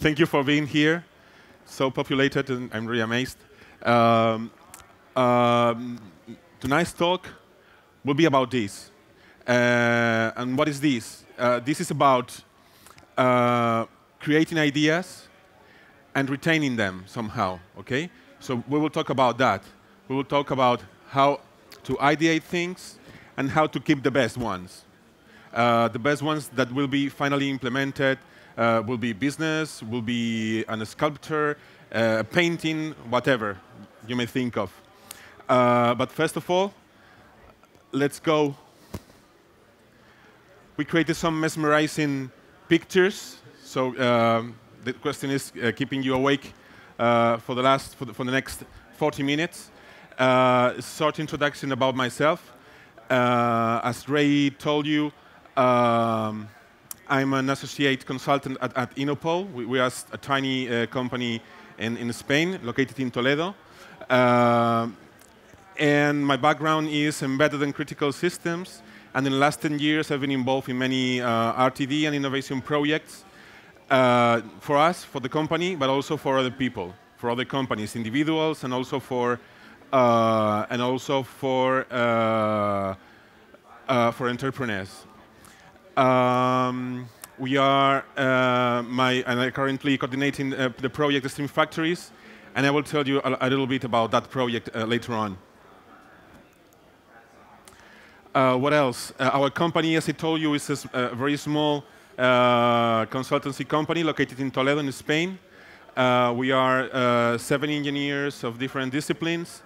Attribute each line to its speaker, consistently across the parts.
Speaker 1: thank you for being here. So populated, and I'm really amazed. Um, um, tonight's talk will be about this. Uh, and what is this? Uh, this is about uh, creating ideas and retaining them somehow, okay? So we will talk about that. We will talk about how to ideate things and how to keep the best ones. Uh, the best ones that will be finally implemented uh, will be business, will be a sculpture, uh, painting, whatever you may think of. Uh, but first of all, let's go. We created some mesmerizing pictures. So um, the question is uh, keeping you awake uh, for the last for the, for the next 40 minutes. short introduction about myself. as Ray told you, um, I'm an associate consultant at, at Innopol. We, we, are a tiny uh, company in, in, Spain, located in Toledo. Uh, and my background is embedded and critical systems. And in the last 10 years, I've been involved in many uh, RTD and innovation projects uh, for us, for the company, but also for other people, for other companies, individuals, and also for uh, and also for uh, for entrepreneurs. Um, we are, uh, my, and I'm currently coordinating uh, the project Stream Factories, and I will tell you a, a little bit about that project uh, later on. Uh, what else? Uh, our company, as I told you, is a, a very small uh, consultancy company located in Toledo, in Spain. we are seven engineers of different disciplines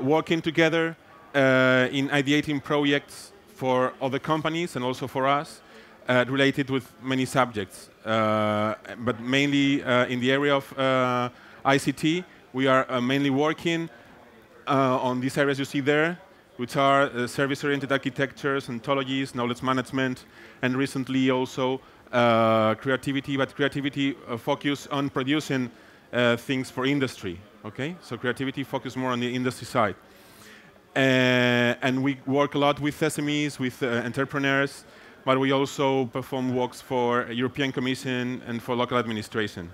Speaker 1: working together in ideating projects for other companies and also for us, uh, related with many subjects, uh, but mainly uh, in the area of uh, ICT. We are uh, mainly working uh, on these areas you see there, which are service-oriented architectures, ontologies, knowledge management, and recently also creativity, but creativity focus on producing things for industry. Okay, so creativity focus more on the industry side. And we work a lot with SMEs, with entrepreneurs, but we also perform works for European Commission and for local administration.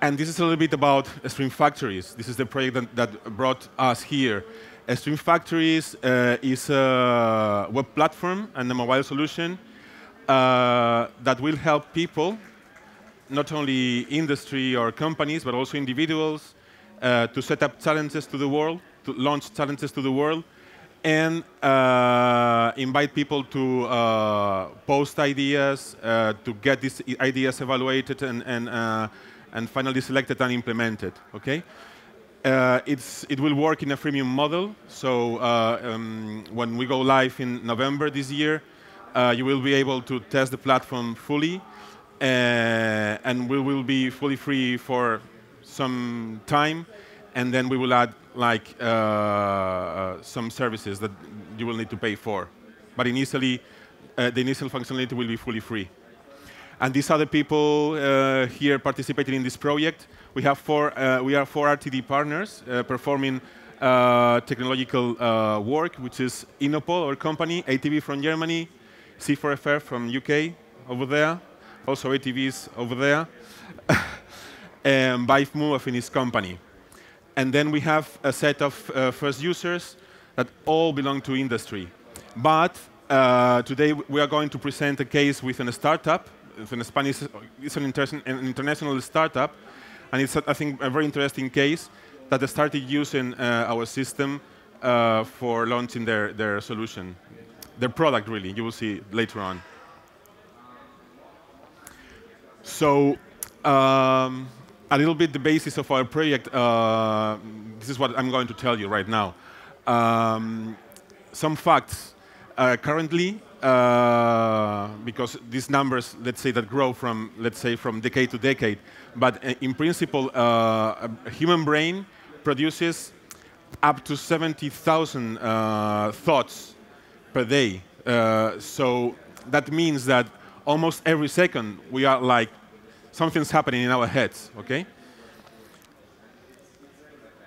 Speaker 1: And this is a little bit about Stream Factories. This is the project that, that brought us here. Stream Factories uh, is a web platform and a mobile solution uh, that will help people, not only industry or companies, but also individuals, uh, to set up challenges to the world, to launch challenges to the world, and uh, invite people to uh, post ideas, uh, to get these ideas evaluated and, and, uh, and finally selected and implemented. Okay. Uh, it will work in a freemium model. So um, when we go live in November this year, you will be able to test the platform fully, and we will be fully free for some time, and then we will add like uh, uh, some services that you will need to pay for. But initially, uh, the initial functionality will be fully free. And these other people uh, here participating in this project, we have four. Uh, we are four RTD partners performing technological work, which is Innopol, our company, ATV from Germany, C4FR from UK over there, also ATVs over there. and BiveMove, a Finnish company. And then we have a set of uh, first users that all belong to industry. But uh, today we are going to present a case with a startup. It's an Spanish, it's an, inter an international startup, and it's I think a very interesting case that started using uh, our system uh, for launching their their solution, their product really. You will see later on. So. Um, a little bit the basis of our project. Uh, this is what I'm going to tell you right now. Um, some facts. Uh, currently, uh, because these numbers, let's say, that grow from, let's say, from decade to decade, but uh, in principle, uh, a human brain produces up to 70,000 uh, thoughts per day. so that means that almost every second we are like something's happening in our heads, okay?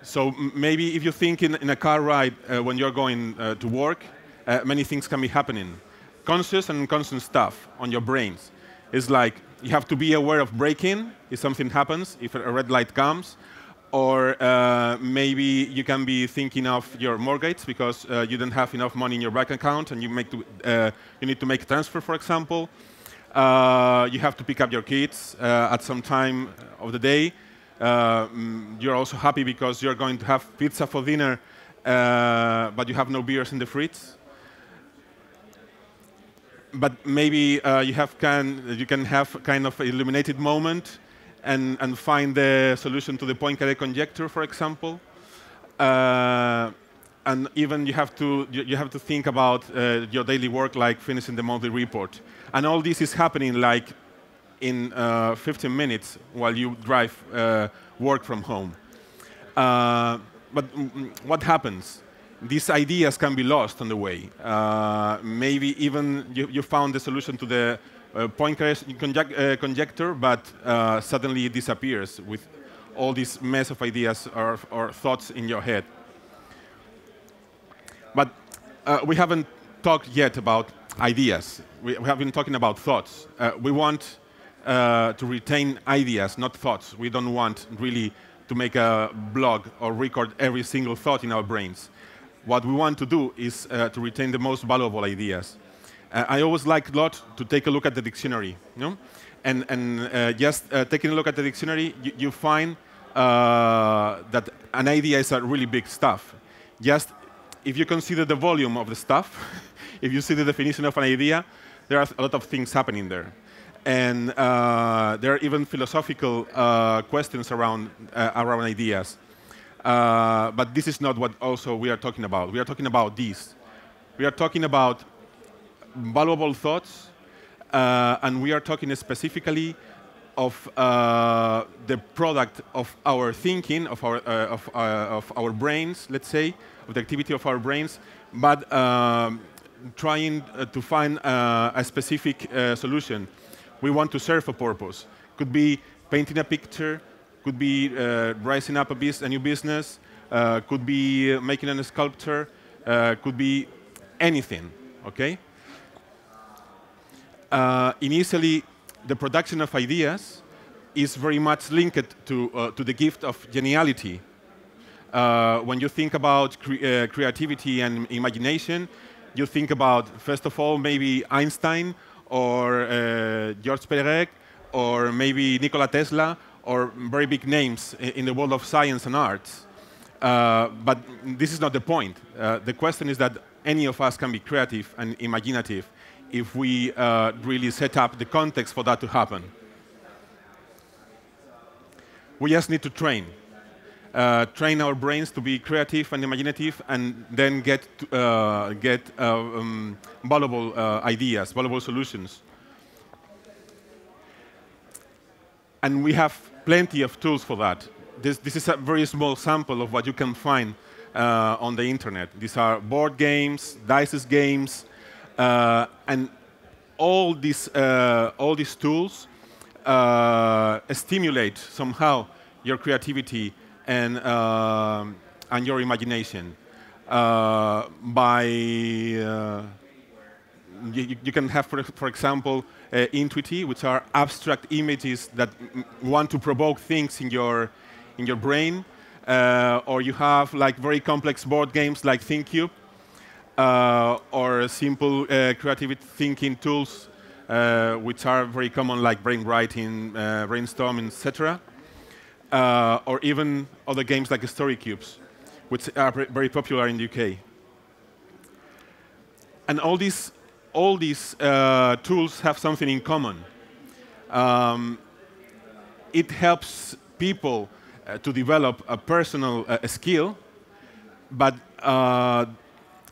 Speaker 1: So maybe if you think in, in a car ride uh, when you're going uh, to work, uh, many things can be happening. Conscious and unconscious stuff on your brains. It's like you have to be aware of braking if something happens, if a red light comes, or uh, maybe you can be thinking of your mortgage because uh, you don't have enough money in your bank account and you, make to, uh, you need to make a transfer, for example. Uh, you have to pick up your kids uh, at some time of the day. Uh, mm, you're also happy because you're going to have pizza for dinner, but you have no beers in the fridge but maybe uh, you have can you can have kind of illuminated moment and, and find the solution to the Poincare conjecture, for example. And even you have to you have to think about uh, your daily work, like finishing the monthly report. And all this is happening like in uh, 15 minutes while you drive uh, work from home. Uh, but what happens? these ideas can be lost on the way. Uh, maybe even you, you, found the solution to the uh, uh, conjecture, but suddenly it disappears with all this mess of ideas or, or thoughts in your head. Uh, we haven't talked yet about ideas. We, we have been talking about thoughts. Uh, we want to retain ideas, not thoughts. We don't want really to make a blog or record every single thought in our brains what we want to do is uh, to retain the most valuable ideas. Uh, I always like a lot to take a look at the dictionary, you know? and, and uh, just uh, taking a look at the dictionary, you, you find uh, that an idea is a really big stuff. Just if you consider the volume of the stuff, if you see the definition of an idea, there are a lot of things happening there. And uh, there are even philosophical questions around, around ideas. Uh, but this is not what also we are talking about. We are talking about these. We are talking about valuable thoughts, uh, and we are talking specifically of uh, the product of our thinking, of our, uh, of, uh, of, our brains, let's say, of the activity of our brains, but um, trying to find a specific solution. We want to serve a purpose. Could be painting a picture, could be uh, rising up a, a new business, uh, could be making a sculpture, uh, could be anything, okay? initially, the production of ideas is very much linked to, to the gift of geniality. Uh, when you think about cre uh, creativity and imagination, you think about, first of all, maybe Einstein or uh, George Perec or maybe Nikola Tesla or very big names in the world of science and arts. Uh, but this is not the point. Uh, the question is that any of us can be creative and imaginative if we uh, really set up the context for that to happen. We just need to train. Uh, train our brains to be creative and imaginative and then get, uh, get uh, um, valuable ideas, valuable solutions. And we have plenty of tools for that. This, this is a very small sample of what you can find uh, on the internet. These are board games, dice games, uh, and all these, uh, all these tools uh, stimulate somehow your creativity and, and your imagination uh, by uh, you, you, can have, for, for example, uh, Intuity, which are abstract images that want to provoke things in your, in your brain. Uh, or you have like very complex board games like ThinkCube, uh, or simple uh, creative thinking tools, uh, which are very common like brainwriting, uh, brainstorming, etc. or even other games like Story Cubes, which are very popular in the UK. And all these all these uh, tools have something in common. Um, it helps people uh, to develop a personal uh, skill, but uh,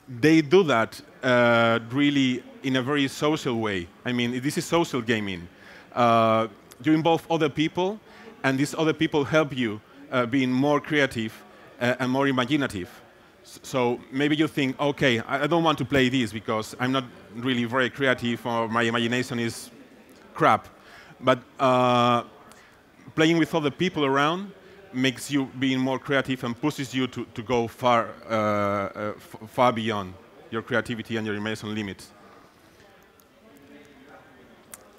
Speaker 1: they do that uh, really in a very social way. I mean, this is social gaming. Uh, you involve other people, and these other people help you being more creative and more imaginative. So maybe you think, okay, I don't want to play this because I'm not really very creative or my imagination is crap. But uh, playing with other people around makes you being more creative and pushes you to, to go far, uh, uh, far beyond your creativity and your imagination limits.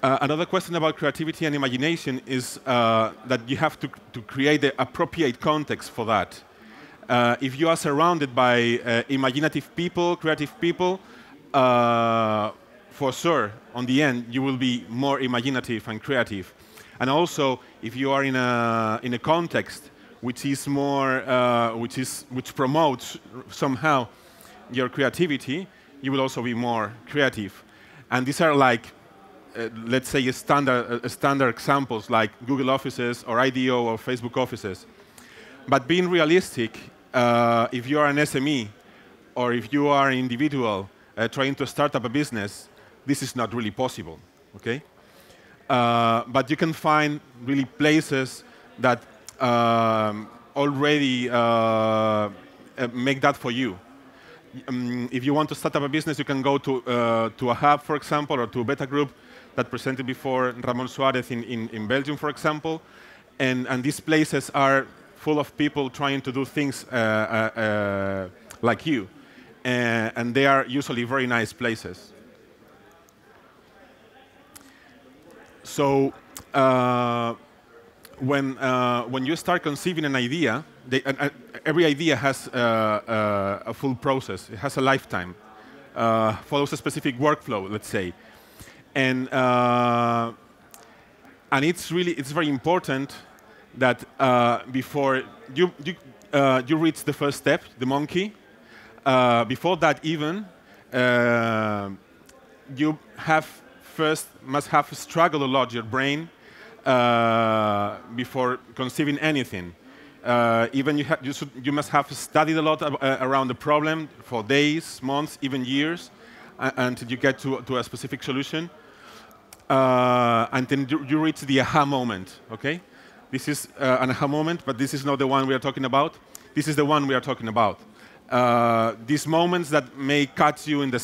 Speaker 1: Uh, another question about creativity and imagination is uh, that you have to, to create the appropriate context for that. Uh, if you are surrounded by imaginative people, creative people, for sure, on the end, you will be more imaginative and creative. And also, if you are in a, in a context which is more, uh, which, is, which promotes somehow your creativity, you will also be more creative. And these are like uh, let's say, a standard, uh, standard examples like Google offices or IDEO or Facebook offices. But being realistic, uh, if you are an SME or if you are an individual uh, trying to start up a business, this is not really possible, okay? Uh, but you can find really places that um, already uh, make that for you. Um, if you want to start up a business, you can go to, to a hub, for example, or to a beta group that presented before Ramon Suarez in, in, in Belgium, for example. And, and these places are full of people trying to do things uh, uh, uh like you. Uh, and they are usually very nice places. So uh, when, when you start conceiving an idea, they, every idea has a full process. It has a lifetime. follows a specific workflow, let's say and uh, and it's really it's very important that uh, before you you, uh, you reach the first step, the monkey, uh, before that even uh, you have first must have struggled a lot your brain uh, before conceiving anything. even you, you, should, you, must have studied a lot around the problem for days, months, even years, until you get to, to a specific solution uh, and then you reach the aha moment, okay? This is uh, an aha moment, but this is not the one we are talking about. This is the one we are talking about. Uh, these moments that may catch you in the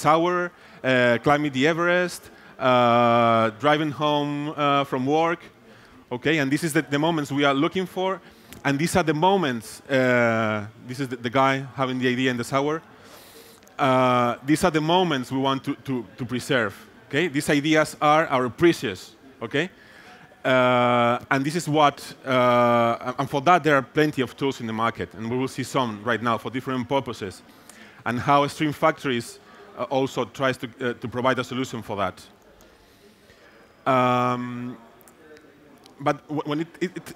Speaker 1: uh, climbing the Everest, uh, driving home uh, from work, okay? And this is the, the, moments we are looking for, and these are the moments, this is the, the, guy having the idea in the shower, these are the moments we want to, to, to preserve. Okay, these ideas are our precious. Okay, uh, and this is what, uh, and for that there are plenty of tools in the market, and we will see some right now for different purposes, and how Stream Factories uh, also tries to, uh, to provide a solution for that. Um, but when it,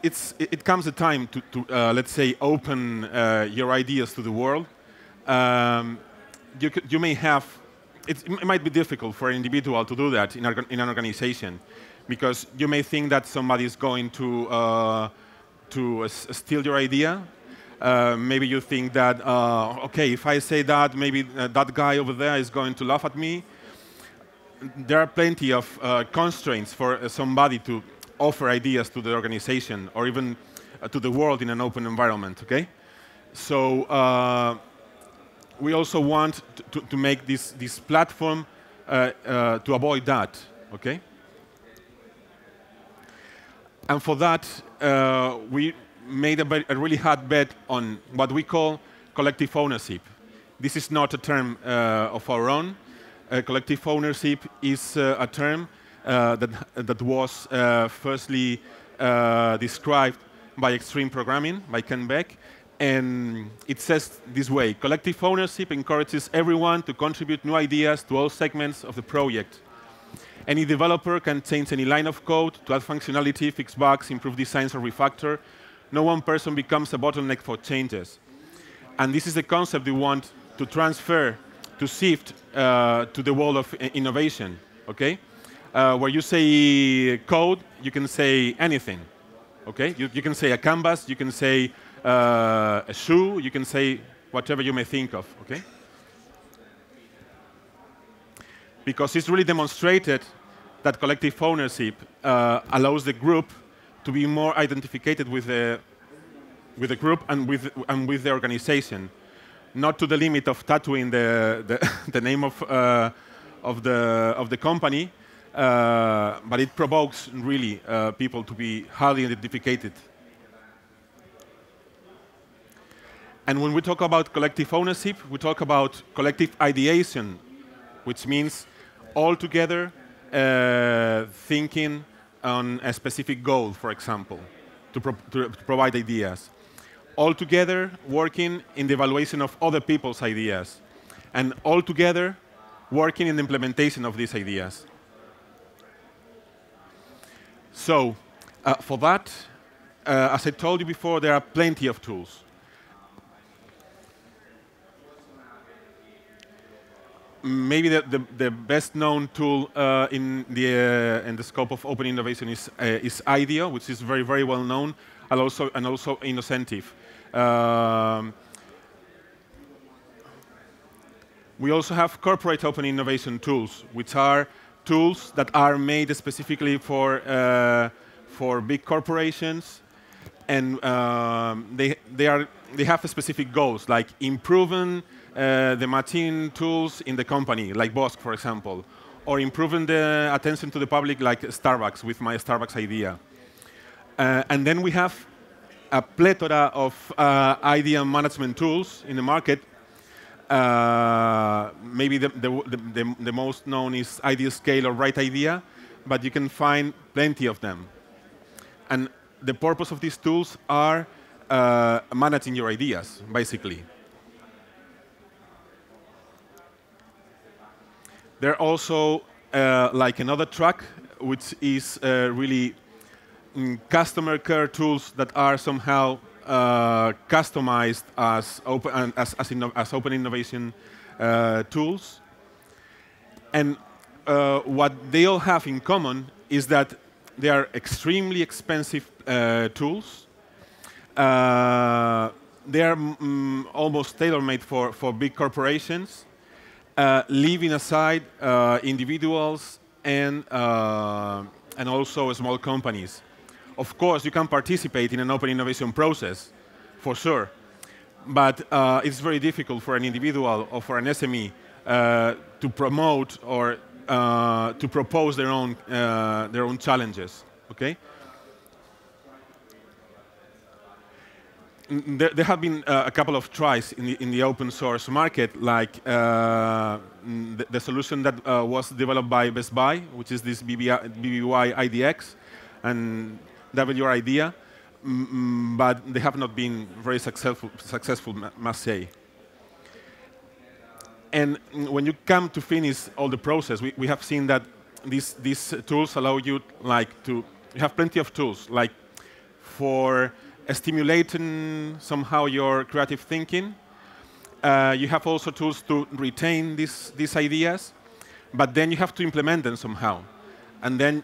Speaker 1: it, it, comes a time to, to uh, let's say, open uh, your ideas to the world, um, you, you may have it might be difficult for an individual to do that in, in an organization because you may think that somebody is going to, uh, to steal your idea. Uh, maybe you think that, uh, okay, if I say that, maybe uh, that guy over there is going to laugh at me. There are plenty of uh, constraints for somebody to offer ideas to the organization or even to the world in an open environment, okay? So we also want to, to make this, this platform uh, uh, to avoid that, okay? And for that, uh, we made a, a, really hard bet on what we call collective ownership. This is not a term uh, of our own. Uh, collective ownership is uh, a term that, that was firstly described by extreme programming, by Kent Beck, and it says this way, collective ownership encourages everyone to contribute new ideas to all segments of the project. Any developer can change any line of code to add functionality, fix bugs, improve designs, or refactor. No one person becomes a bottleneck for changes. And this is the concept we want to transfer, to shift uh, to the world of innovation, okay? Uh, where you say code, you can say anything, okay? You, you can say a canvas, you can say uh, a shoe, you can say whatever you may think of, okay? Because it's really demonstrated that collective ownership uh, allows the group to be more identified with the, with the group and with, and with the organization, not to the limit of tattooing the, the, the name of, uh, of, the, of the company, uh, but it provokes really uh, people to be highly identified And when we talk about collective ownership, we talk about collective ideation, which means all together uh, thinking on a specific goal, for example, to, pro to, to provide ideas. All together working in the evaluation of other people's ideas. And all together working in the implementation of these ideas. So, uh, for that, uh, as I told you before, there are plenty of tools. maybe the, the, the, best known tool uh, in, the, uh, in the scope of open innovation is, uh, is IDEO, which is very, very well known, and also, and also Innocentive. Um, we also have corporate open innovation tools, which are tools that are made specifically for, uh, for big corporations, and um, they, they, are, they have specific goals, like improving uh, the machine tools in the company, like Bosch, for example, or improving the attention to the public, like Starbucks, with my Starbucks idea. Uh, and then we have a plethora of uh, idea management tools in the market. Uh, maybe the, the, the, the, most known is Idea Scale or Brightidea, but you can find plenty of them. And the purpose of these tools are uh, managing your ideas, basically. There are also uh, like another track, which is uh, really customer care tools that are somehow uh, customized as open, as, as, as open innovation uh, tools. And uh, what they all have in common is that they are extremely expensive uh, tools. they are mm, almost tailor-made for, for big corporations uh, leaving aside uh, individuals and, uh, and also small companies. Of course, you can participate in an open innovation process, for sure, but uh, it's very difficult for an individual or for an SME uh, to promote or uh, to propose their own, their own challenges, okay? there, there, have been uh, a couple of tries in the, in the open source market, like uh, the, the, solution that uh, was developed by Best Buy, which is this BBI, BBY IDX, and Idea, mm, but they have not been very successful, successful must say. And when you come to finish all the process, we, we have seen that these, these tools allow you like to, you have plenty of tools, like for stimulating somehow your creative thinking. Uh, you have also tools to retain these, these ideas, but then you have to implement them somehow. And then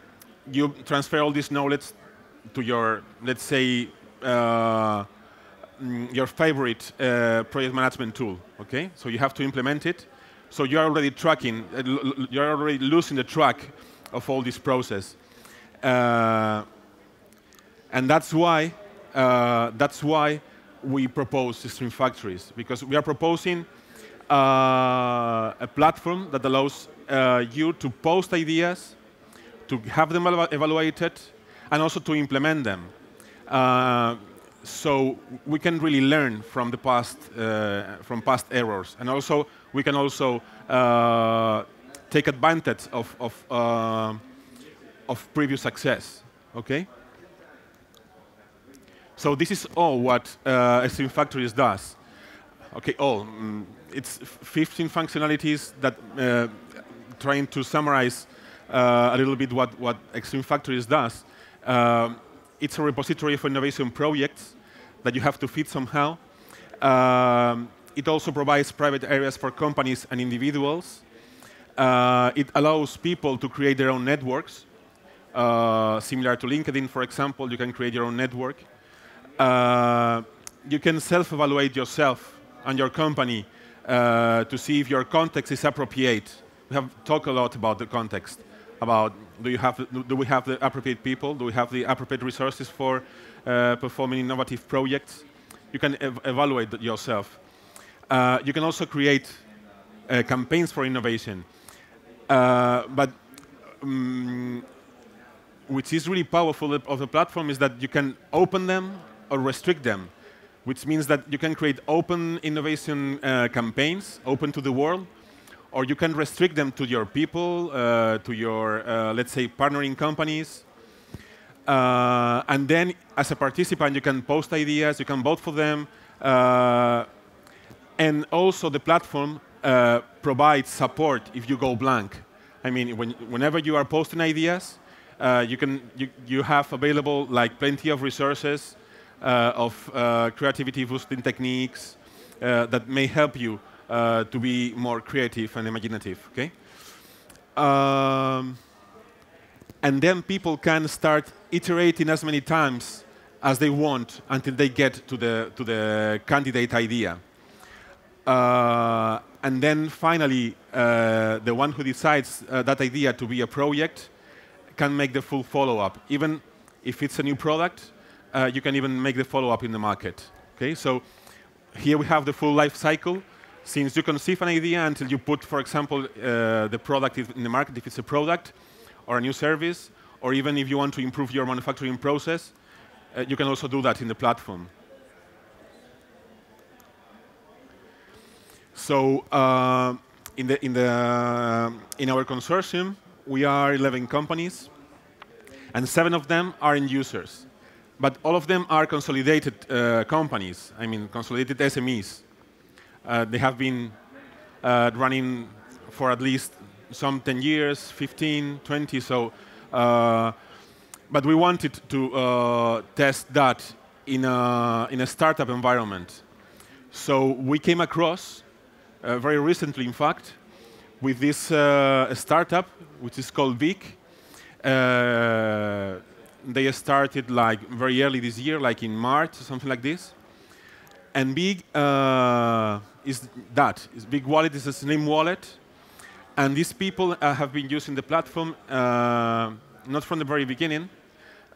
Speaker 1: you transfer all this knowledge to your, let's say, uh, mm, your favorite uh, project management tool, okay? So you have to implement it. So you're already tracking, uh, you're already losing the track of all this process. Uh, and that's why uh, that's why we propose Stream Factories, because we are proposing uh, a platform that allows you to post ideas, to have them evaluated, and also to implement them. Uh, so we can really learn from the past, uh, from past errors, and also we can also uh, take advantage of, of, of previous success. Okay. So this is all what uh, Stream Factories does. Okay, all. Mm, it's 15 functionalities that uh, trying to summarize uh, a little bit what, what Stream Factories does. Uh, it's a repository for innovation projects that you have to fit somehow. Um, it also provides private areas for companies and individuals. Uh, it allows people to create their own networks. Uh, similar to LinkedIn, for example, you can create your own network. Uh, you can self-evaluate yourself and your company uh, to see if your context is appropriate. We have talked a lot about the context, about do, you have, do we have the appropriate people, do we have the appropriate resources for uh, performing innovative projects. You can ev evaluate yourself. Uh, you can also create uh, campaigns for innovation. Uh, but um, which is really powerful of the platform is that you can open them or restrict them, which means that you can create open innovation uh, campaigns, open to the world, or you can restrict them to your people, uh, to your, uh, let's say, partnering companies. Uh, and then, as a participant, you can post ideas, you can vote for them, uh, and also the platform uh, provides support if you go blank. I mean, when, whenever you are posting ideas, uh, you can you, you have available like plenty of resources of creativity boosting techniques that may help you uh, to be more creative and imaginative. Okay. Um, and then people can start iterating as many times as they want until they get to the to the candidate idea. Uh, and then finally, uh, the one who decides uh, that idea to be a project can make the full follow-up. Even if it's a new product, uh, you can even make the follow-up in the market. Okay, so here we have the full life cycle. Since you conceive an idea until you put, for example, uh, the product in the market, if it's a product or a new service, or even if you want to improve your manufacturing process, uh, you can also do that in the platform. So uh, in, the, in, the, uh, in our consortium, we are 11 companies, and seven of them are end users. But all of them are consolidated uh, companies, I mean, consolidated SMEs. Uh, they have been uh, running for at least some 10 years, 15, 20, so. Uh, but we wanted to test that in a, in a startup environment. So we came across uh, very recently, in fact, with this uh, startup, which is called Vic. Uh, they started like very early this year, like in March something like this. And Big uh, is that. Is Big Wallet is a slim wallet, and these people uh, have been using the platform uh, not from the very beginning,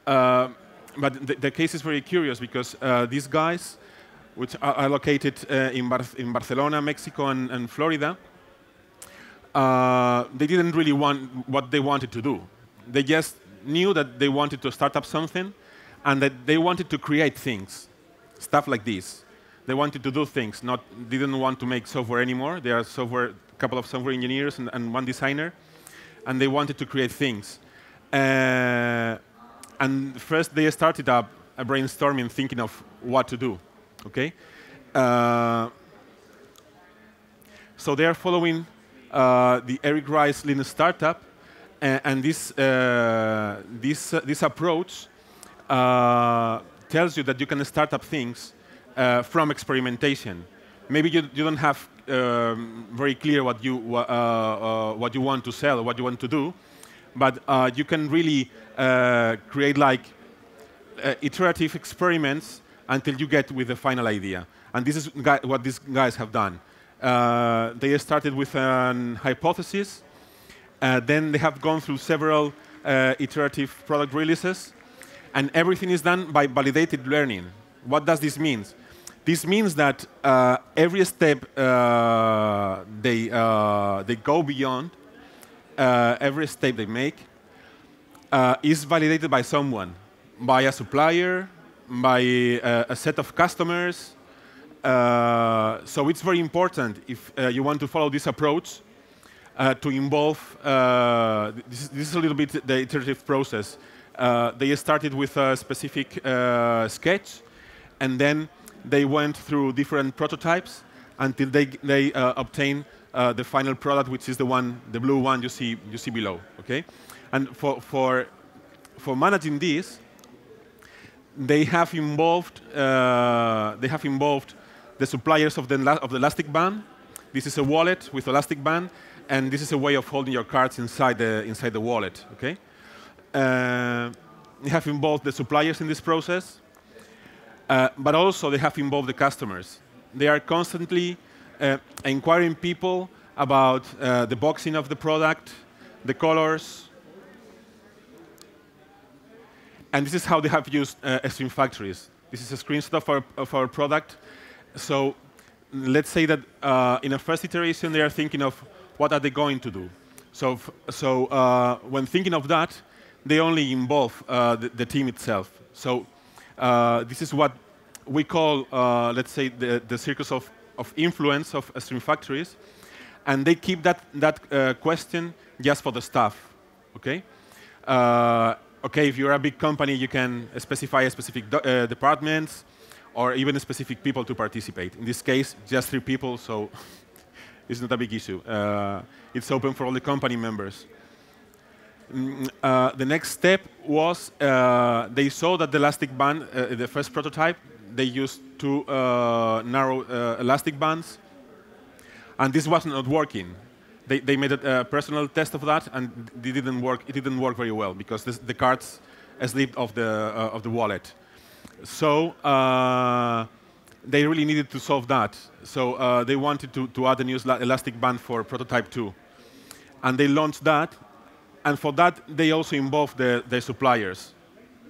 Speaker 1: but the, the, case is very curious because these guys which are, located uh, in, Bar in, Barcelona, Mexico, and, and Florida, uh, they didn't really want what they wanted to do. They just knew that they wanted to start up something and that they wanted to create things, stuff like this. They wanted to do things, not didn't want to make software anymore. They are software, a couple of software engineers and, and one designer, and they wanted to create things. Uh, and first they started up a brainstorming, thinking of what to do. Okay? Uh, so they are following uh, the Eric Ries Lean Startup, and, and this, uh, this, uh, this approach uh, tells you that you can start up things uh, from experimentation. Maybe you, you don't have um, very clear what you, what you want to sell, or what you want to do, but you can really create like iterative experiments until you get with the final idea. And this is what these guys have done. Uh, they started with an hypothesis, uh, then they have gone through several uh, iterative product releases, and everything is done by validated learning. What does this mean? This means that uh, every step uh, they, uh, they go beyond, every step they make, is validated by someone, by a supplier, by uh, a set of customers. Uh, so it's very important if uh, you want to follow this approach uh, to involve, uh, this, this, is a little bit the iterative process. Uh, they started with a specific sketch, and then they went through different prototypes until they, they obtain the final product, which is the one, the blue one you see, you see below, okay? And for, for, for managing this, they have involved uh, they have involved the suppliers of the of the elastic band. This is a wallet with elastic band, and this is a way of holding your cards inside the inside the wallet. Okay. Uh, they have involved the suppliers in this process, uh, but also they have involved the customers. They are constantly uh, inquiring people about uh, the boxing of the product, the colors, and this is how they have used uh, Stream Factories. This is a screenshot of our, of our product. So let's say that uh, in a first iteration, they are thinking of what are they going to do. So, so uh, when thinking of that, they only involve the, the, team itself. So this is what we call, uh, let's say, the, the circus of, of influence of Stream Factories. and they keep that, that uh, question just for the staff, okay? Uh, okay, if you're a big company, you can specify a specific uh, departments or even specific people to participate. In this case, just three people, so it's not a big issue. Uh, it's open for all the company members. Mm, uh, the next step was uh, they saw that the elastic band, uh, the first prototype, they used two uh, narrow uh, elastic bands, and this was not working. They, they made a, personal test of that, and it didn't work. It didn't work very well because this, the cards slipped off the of the wallet. So they really needed to solve that. So they wanted to, to add a new elastic band for prototype 2. And they launched that, and for that, they also involve the, the suppliers.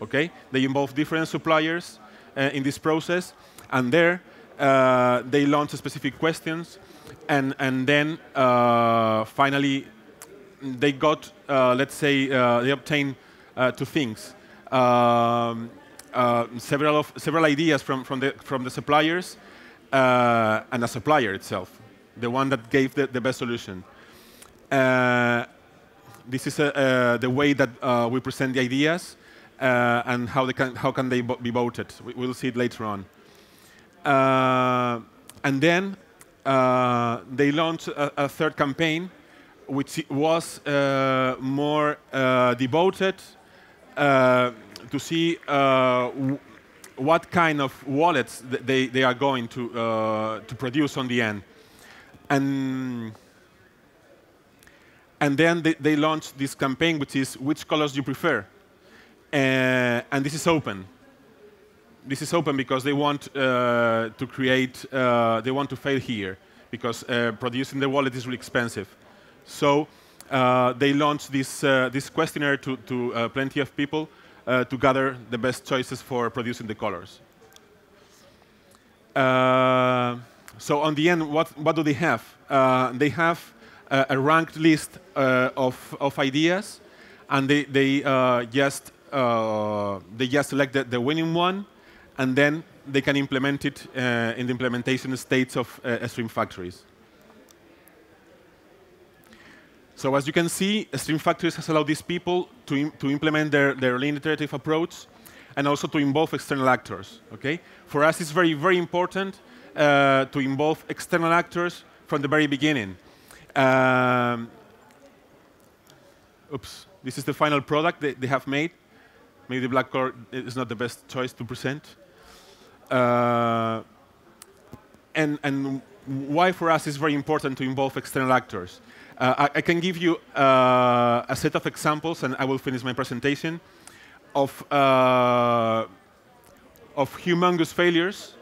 Speaker 1: Okay? They involve different suppliers uh, in this process, and there uh, they launch specific questions, and, and then uh, finally they got, uh, let's say, uh, they obtained uh, two things. Um, several, of, several ideas from, from, the, from the suppliers and a supplier itself, the one that gave the, the best solution. Uh, this is uh, uh, the way that we present the ideas and how, they can, how can they be voted. We, will see it later on. and then they launched a, a, third campaign, which was more devoted to see what kind of wallets they, they are going to, uh, to produce on the end. And and then they, they launched this campaign, which is which colors do you prefer? Uh, and this is open. This is open because they want uh, to create, uh, they want to fail here because uh, producing the wallet is really expensive. So uh, they launched this, uh, this questionnaire to, to plenty of people to gather the best choices for producing the colors. so on the end, what, what do they have? they have uh, a ranked list uh, of, of ideas, and they, they uh, just they just select the, the, winning one, and then they can implement it in the implementation states of Stream Factories. So as you can see, Stream Factories has allowed these people to, Im to implement their, their linear iterative approach and also to involve external actors. Okay? For us, it's very, very important uh, to involve external actors from the very beginning. Um, oops, this is the final product they, they have made. Maybe the black color is not the best choice to present. Uh, and, and why for us is very important to involve external actors. Uh, I, I, can give you uh, a set of examples, and I will finish my presentation, of, uh, of humongous failures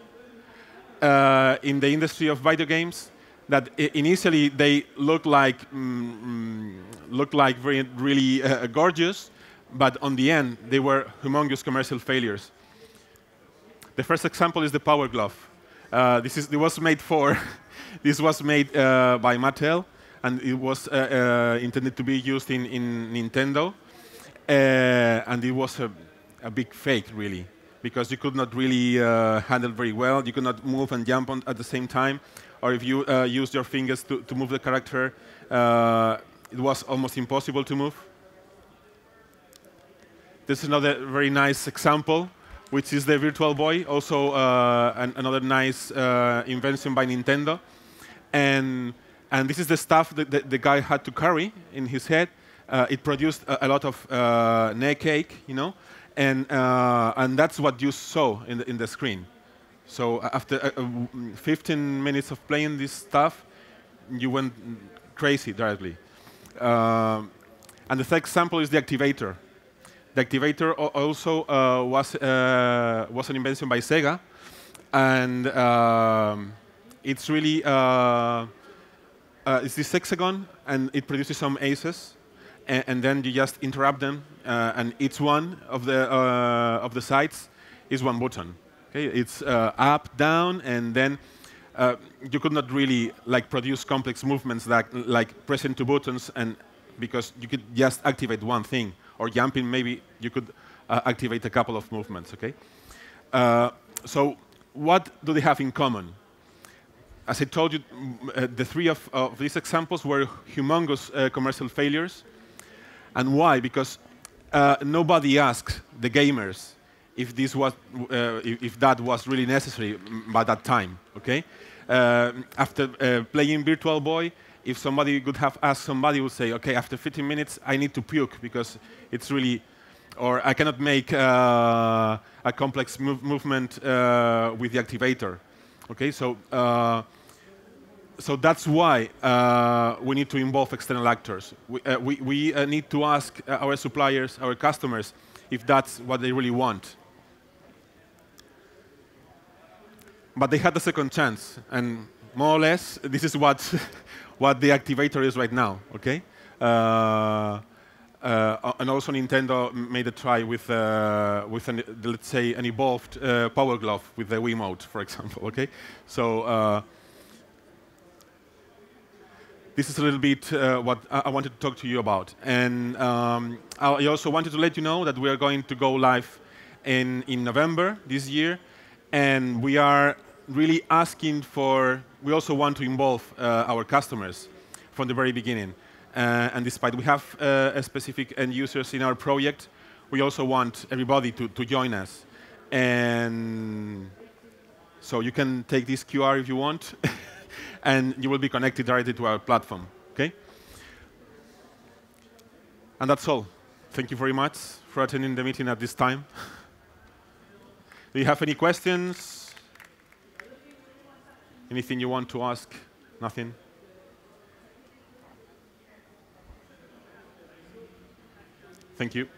Speaker 1: uh, in the industry of video games that initially they look like mm, mm, look like very really uh, gorgeous, but on the end they were humongous commercial failures. The first example is the Power Glove. Uh, this is it was made for this was made uh, by Mattel, and it was uh, uh, intended to be used in, in Nintendo, uh, and it was a, a, big fake really because you could not really handle very well. You could not move and jump on at the same time or if you uh, used your fingers to, to move the character, uh, it was almost impossible to move. This is another very nice example, which is the Virtual Boy, also uh, an, another nice uh, invention by Nintendo. And, and this is the stuff that the, the guy had to carry in his head. Uh, it produced a, a lot of uh, neck ache, you know, and, and that's what you saw in the, in the screen. So after uh, uh 15 minutes of playing this stuff, you went crazy directly. Um, and the third example is the activator. The activator also uh, was, uh, was an invention by Sega, and um, it's really uh, uh, it's this hexagon, and it produces some aces, and, and then you just interrupt them, and each one of the of the sides is one button. Okay, it's uh, up, down, and then uh, you could not really like produce complex movements like, like pressing two buttons, and because you could just activate one thing, or jumping maybe you could uh, activate a couple of movements. Okay, uh, so what do they have in common? as I told you, uh, the three of, of, these examples were humongous uh, commercial failures. And why? Because nobody asked the gamers if this was, uh, if, that was really necessary by that time. Okay. Uh, after uh, playing Virtual Boy, if somebody could have asked somebody would say, okay, after 15 minutes, I need to puke because it's really, or I cannot make uh, a complex move movement uh, with the activator. Okay, so so that's why uh, we need to involve external actors. We, uh, we, we uh, need to ask our suppliers, our customers, if that's what they really want. But they had a second chance, and more or less, this is what what the activator is right now, okay? Uh, uh, and also Nintendo made a try with, uh, with an, let's say, an evolved uh, Power Glove with the Wiimote, for example, okay? So uh, this is a little bit uh, what I wanted to talk to you about. And um, I also wanted to let you know that we are going to go live in, in November this year, and we are really asking for, we also want to involve uh, our customers from the very beginning. Uh, and despite we have uh, specific end users in our project, we also want everybody to, to join us. And so you can take this QR if you want, and you will be connected directly to our platform, okay? And that's all. Thank you very much for attending the meeting at this time. Do you have any questions? Anything you want to ask? Nothing? Thank you.